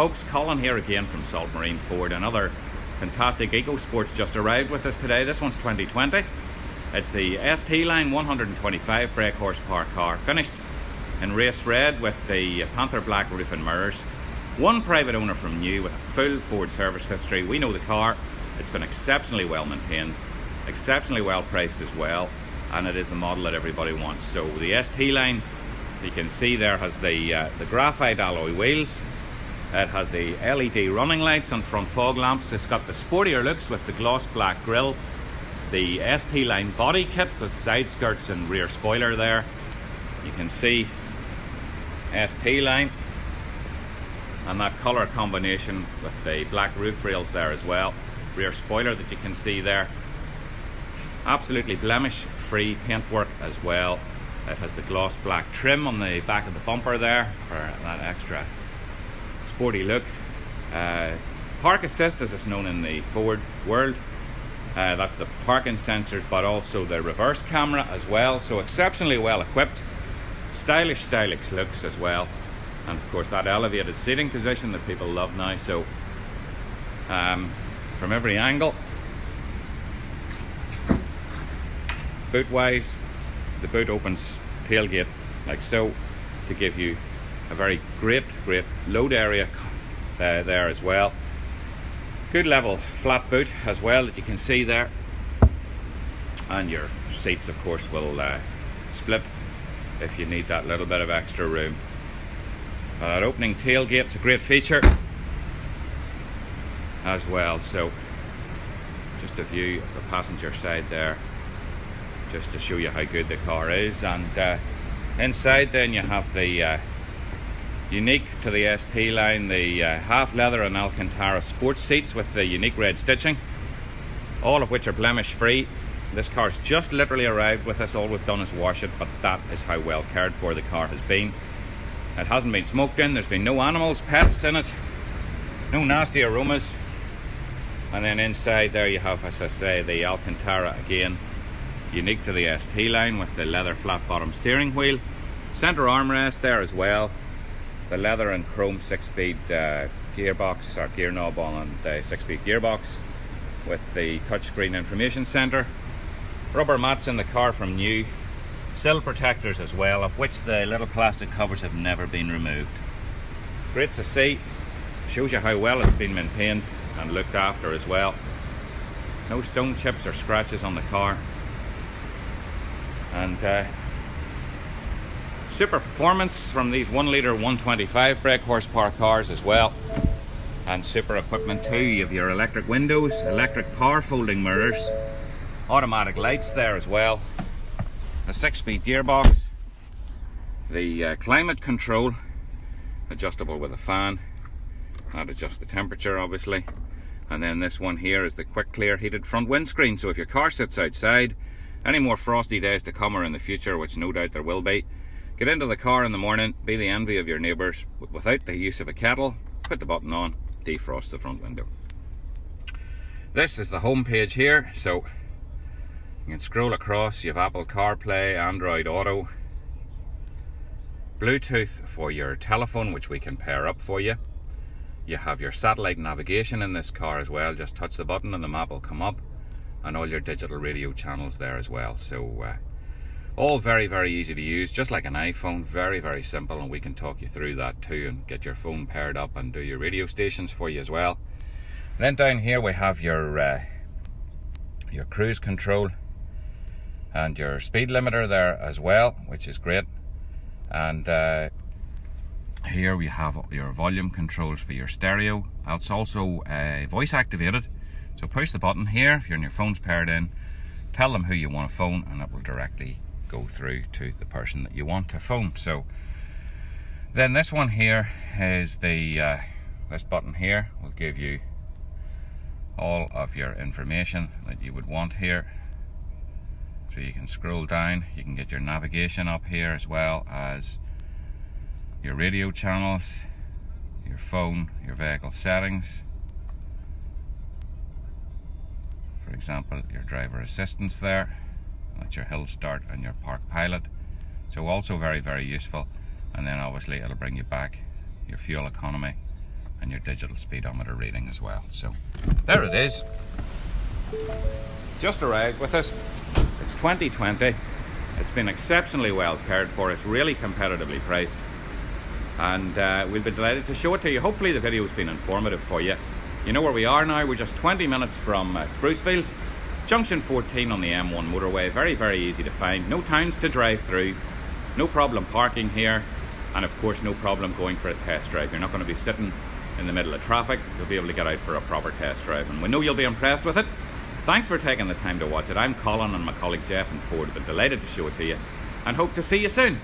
folks, Colin here again from Saltmarine Ford. Another fantastic EcoSports just arrived with us today. This one's 2020. It's the ST Line 125 brake horsepower car, finished in race red with the Panther Black roof and mirrors. One private owner from new with a full Ford service history. We know the car. It's been exceptionally well maintained, exceptionally well priced as well, and it is the model that everybody wants. So the ST Line, you can see there has the uh, the graphite alloy wheels, it has the LED running lights and front fog lamps. It's got the sportier looks with the gloss black grille. The ST line body kit with side skirts and rear spoiler there. You can see ST line and that colour combination with the black roof rails there as well. Rear spoiler that you can see there. Absolutely blemish free paintwork as well. It has the gloss black trim on the back of the bumper there for that extra sporty look. Uh, park assist as it's known in the Ford world. Uh, that's the parking sensors but also the reverse camera as well. So exceptionally well equipped. Stylish, stylish looks as well. And of course that elevated seating position that people love now. So um, from every angle. Boot wise, the boot opens tailgate like so to give you a very great, great load area uh, there as well. Good level flat boot as well that you can see there. And your seats, of course, will uh, split if you need that little bit of extra room. Uh, that opening tailgate's a great feature as well. So, just a view of the passenger side there, just to show you how good the car is. And uh, inside, then you have the uh, Unique to the ST line, the uh, half leather and Alcantara sports seats with the unique red stitching, all of which are blemish free. This car's just literally arrived with us, all we've done is wash it, but that is how well cared for the car has been. It hasn't been smoked in, there's been no animals, pets in it, no nasty aromas. And then inside there you have, as I say, the Alcantara again, unique to the ST line with the leather flat bottom steering wheel. Centre armrest there as well, the leather and chrome six-speed uh, gearbox or gear knob on the six-speed gearbox with the touchscreen information center. Rubber mats in the car from new. Sill protectors as well, of which the little plastic covers have never been removed. Great to see. Shows you how well it's been maintained and looked after as well. No stone chips or scratches on the car. And uh, Super performance from these 1 litre 125 brake horsepower cars as well. And super equipment too. You have your electric windows, electric power folding mirrors, automatic lights there as well, a 6-speed gearbox, the uh, climate control, adjustable with a fan, that adjusts the temperature obviously. And then this one here is the quick clear heated front windscreen. So if your car sits outside, any more frosty days to come or in the future, which no doubt there will be, Get into the car in the morning, be the envy of your neighbours without the use of a kettle, put the button on, defrost the front window. This is the home page here, so you can scroll across, you have Apple CarPlay, Android Auto, Bluetooth for your telephone, which we can pair up for you. You have your satellite navigation in this car as well, just touch the button and the map will come up, and all your digital radio channels there as well. So uh, all very, very easy to use, just like an iPhone, very, very simple, and we can talk you through that too and get your phone paired up and do your radio stations for you as well. Then down here we have your uh, your cruise control and your speed limiter there as well, which is great. And uh, here we have your volume controls for your stereo. It's also uh, voice activated. So push the button here if your phone's paired in. Tell them who you want to phone and it will directly go through to the person that you want to phone. So then this one here is the uh, this button here will give you all of your information that you would want here. So you can scroll down, you can get your navigation up here as well as your radio channels, your phone, your vehicle settings. For example, your driver assistance there your hill start and your park pilot so also very very useful and then obviously it'll bring you back your fuel economy and your digital speedometer reading as well. So there it is. Just arrived with us. It's 2020. It's been exceptionally well cared for. It's really competitively priced. And uh, we'll be delighted to show it to you. Hopefully, the video has been informative for you. You know where we are now. We're just 20 minutes from uh, Sprucefield. Junction 14 on the M1 motorway. Very, very easy to find. No towns to drive through. No problem parking here. And of course, no problem going for a test drive. You're not going to be sitting in the middle of traffic. You'll be able to get out for a proper test drive. And we know you'll be impressed with it. Thanks for taking the time to watch it. I'm Colin and my colleague Jeff and Ford have been delighted to show it to you and hope to see you soon.